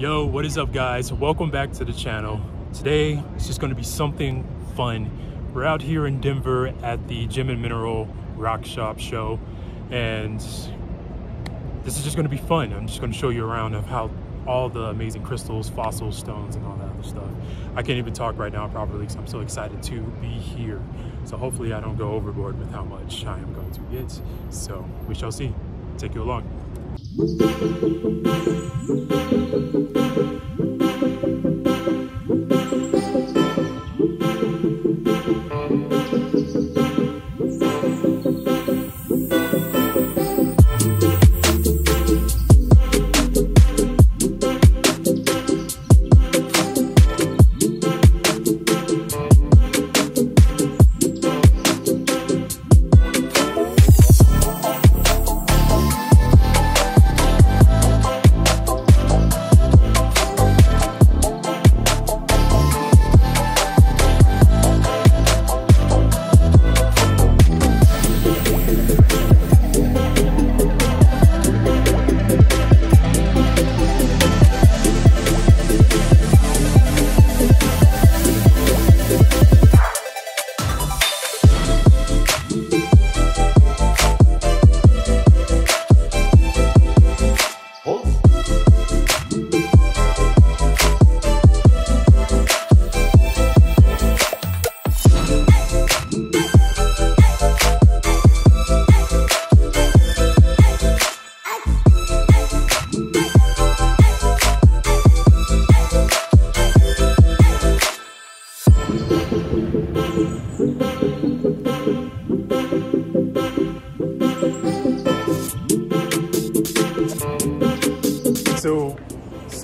Yo, what is up guys? Welcome back to the channel. Today, it's just gonna be something fun. We're out here in Denver at the Gem and Mineral Rock Shop show and this is just gonna be fun. I'm just gonna show you around of how all the amazing crystals, fossils, stones, and all that other stuff. I can't even talk right now properly because I'm so excited to be here. So hopefully I don't go overboard with how much I am going to get. So we shall see. Take you along. So,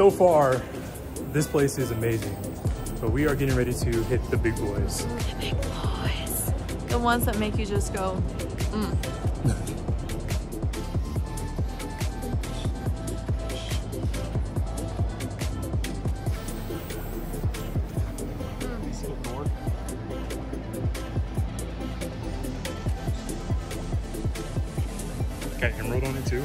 so far, this place is amazing. But we are getting ready to hit the big boys. The big boys. The ones that make you just go, mm. Got emerald on it too.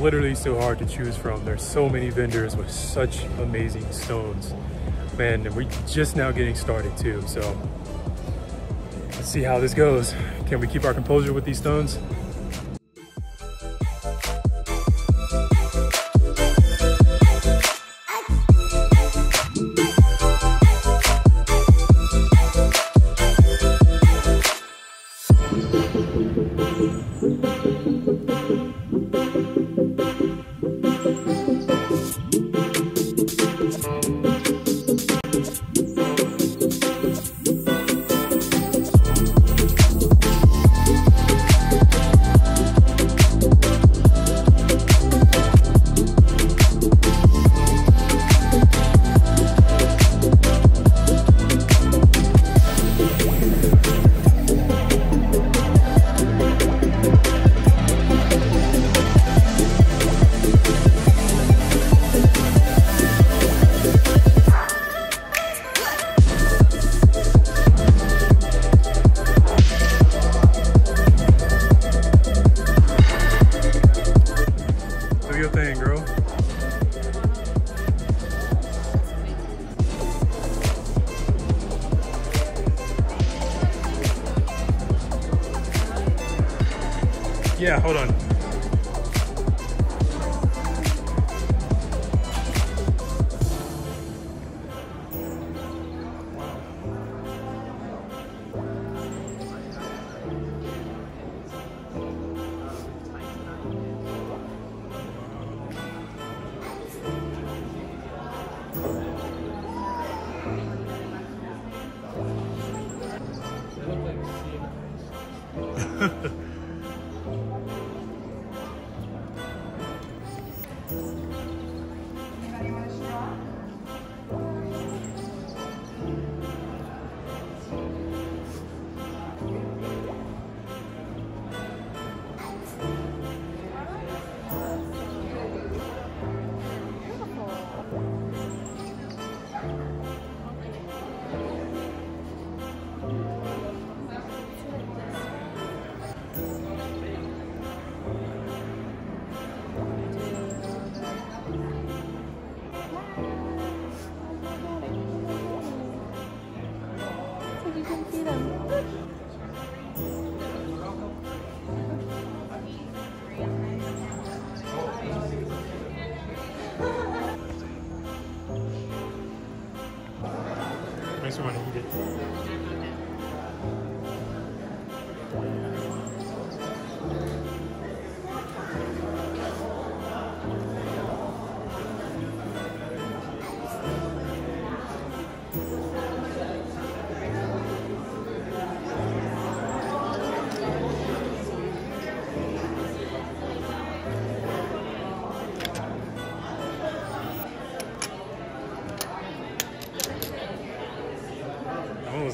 literally so hard to choose from. There's so many vendors with such amazing stones. Man, we're just now getting started too. So let's see how this goes. Can we keep our composure with these stones? Yeah, hold on.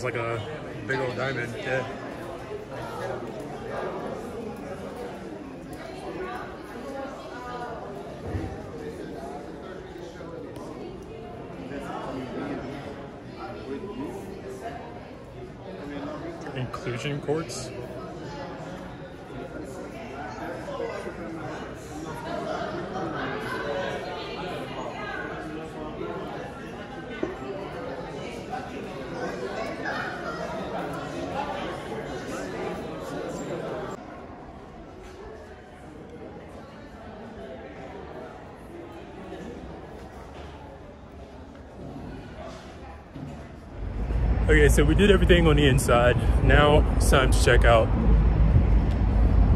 Like a big old diamond. Yeah. Inclusion quartz. Okay, so we did everything on the inside. Now it's time to check out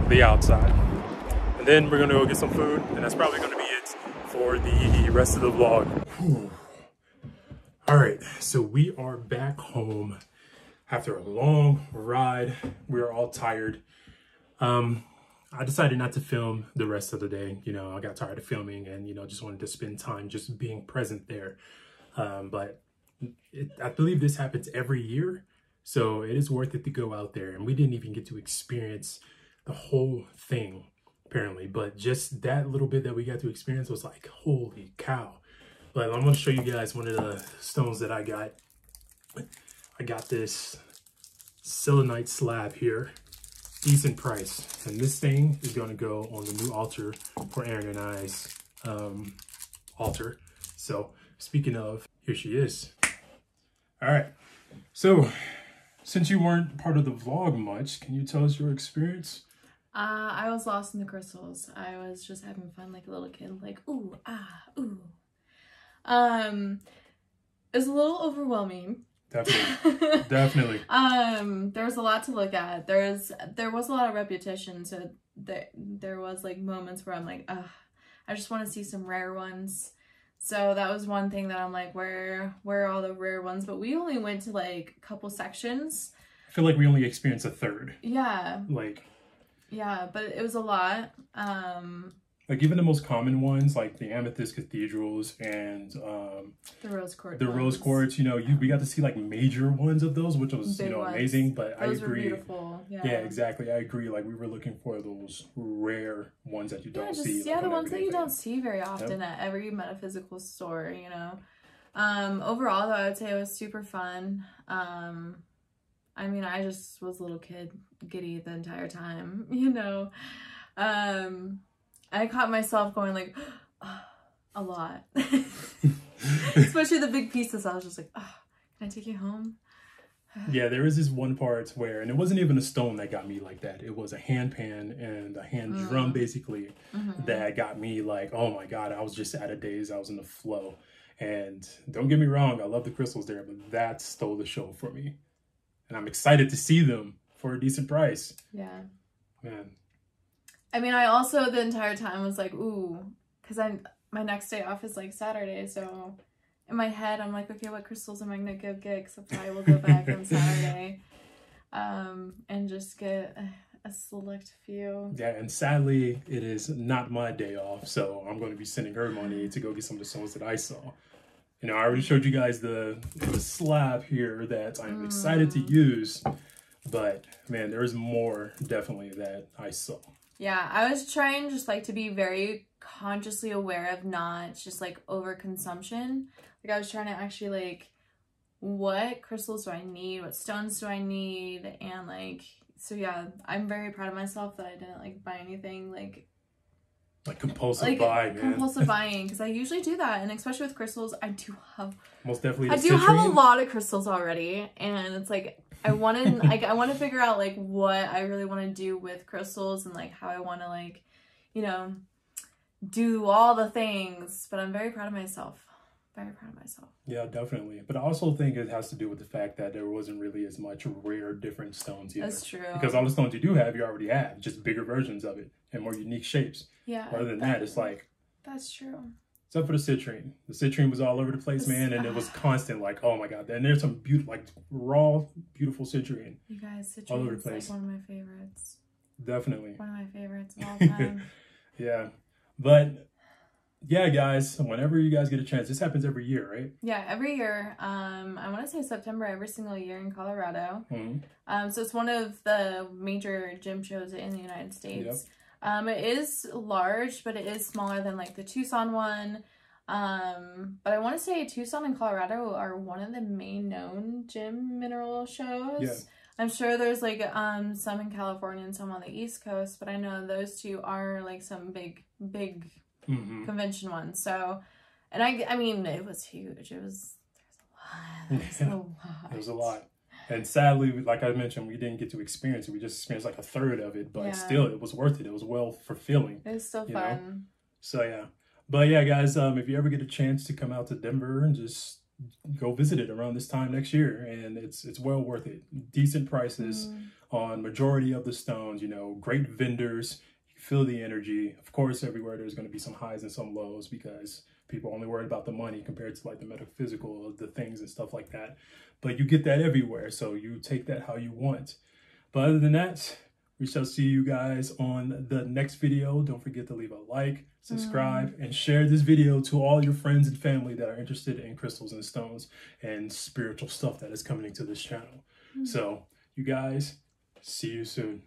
the outside. And then we're gonna go get some food, and that's probably gonna be it for the rest of the vlog. All right, so we are back home after a long ride. We are all tired. Um, I decided not to film the rest of the day. You know, I got tired of filming and, you know, just wanted to spend time just being present there. Um, but it, I believe this happens every year. So it is worth it to go out there. And we didn't even get to experience the whole thing, apparently. But just that little bit that we got to experience was like, holy cow. But I'm going to show you guys one of the stones that I got. I got this selenite slab here. Decent price. And this thing is going to go on the new altar for Aaron and I's um, altar. So speaking of, here she is. All right. So, since you weren't part of the vlog much, can you tell us your experience? Uh, I was lost in the crystals. I was just having fun like a little kid, like ooh ah ooh. Um, it was a little overwhelming. Definitely. Definitely. um, there was a lot to look at. There's there was a lot of repetition, so there there was like moments where I'm like, ugh, I just want to see some rare ones. So that was one thing that I'm like, where where are all the rare ones? But we only went to like a couple sections. I feel like we only experienced a third. Yeah, Like, yeah, but it was a lot. Um, like even the most common ones, like the amethyst cathedrals and um, the rose quartz. the rose quartz. You know, you we got to see like major ones of those, which was Big you know ones. amazing. But Those I agree. beautiful. Yeah. Yeah, exactly. I agree. Like we were looking for those rare ones that you Yeah, don't just see. yeah, like, the on ones that you don't see very often at every metaphysical store, you know. Um, overall though, I would say it was super fun. Um, I mean, I just was a little kid giddy the entire time, you know. Um, I caught myself going like ah, a lot, especially the big pieces. I was just like, oh, "Can I take you home?" Yeah, there is this one part where, and it wasn't even a stone that got me like that. It was a hand pan and a hand mm. drum, basically, Mhm. that got me like, oh my god, I was just out of days. I was in the flow. And don't get me wrong, I love the crystals there, but that stole the show for me. And I'm excited to see them for a decent price. Yeah. Man, I mean, I also the entire time was like, ooh, because I'm my next day off is like Saturday, so in my head I'm like, okay, what crystals am I gonna go get? Because I will go back on Saturday, um, and just get a, a select few. yeah, and sadly, it is not my day off, so I'm going to be sending her money to go get some of the stones that I saw. You know, I already showed you guys the, the slab here that I'm excited to use, but man, there is more definitely that I saw. Yeah, I was trying just like to be very consciously aware of not just like overconsumption. Like I was trying to actually like what crystals do I need? What stones do I need? And like so yeah, I'm very proud of myself that I didn't like buy anything like Like compulsive like buy, man. compulsive buying because I usually do that and especially with crystals I do have Most definitely. I do have a lot of crystals already, and it's like I want to like I want to figure out like what I really want to do with crystals and like how I want to like, you know, do all the things. But I'm very proud of myself. Very proud of myself. Yeah, definitely. But I also think it has to do with the fact that there wasn't really as much rare different stones either. That's true. Because all the stones you do have, you already have, just bigger versions of it and more unique shapes. yeah. Other than that, it's like That's true. Except for the citrine. The citrine was all over the place, man, and it was constant. Like, oh my god! And there's some beautiful, like raw, beautiful citrine. You guys, citrine All over the is like place. one of my favorites. Definitely, One of my favorites of all time. yeah. But yeah, guys, whenever you guys get a chance, this happens every year, right? yeah, every year. Um, I want to say September every single year in Colorado. Mhm. Um, so it's one of the major gem shows in the United States. Um, it is large, but it is smaller than like the Tucson one. Um, but I want to say Tucson and Colorado are one of the main known gem mineral shows. Yeah. I'm sure there's like um some in California and some on the East Coast, but I know those two are like some big big Mhm. convention ones. So, and I I mean it was huge. It was there's a lot. There's Yeah. a lot. It was a lot. And sadly, like I mentioned, we didn't get to experience it. We just experienced like a third of it, but Yeah. still, it was worth it. It was well fulfilling. It was still You know? fun. So yeah, but yeah, guys, um, if you ever get a chance to come out to Denver and just go visit it around this time next year, and it's it's well worth it. Decent prices Mm. on majority of the stones. You know, great vendors. You feel the energy. Of course, everywhere there's going to be some highs and some lows because people only worried about the money compared to like the metaphysical, the things and stuff like that. But you get that everywhere, so you take that how you want. But other than that, we shall see you guys on the next video. Don't forget to leave a like, subscribe, mm. and share this video to all your friends and family that are interested in crystals and stones and spiritual stuff that is coming into this channel. Mm. So, you guys, see you soon.